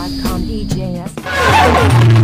Patreon.com DJS.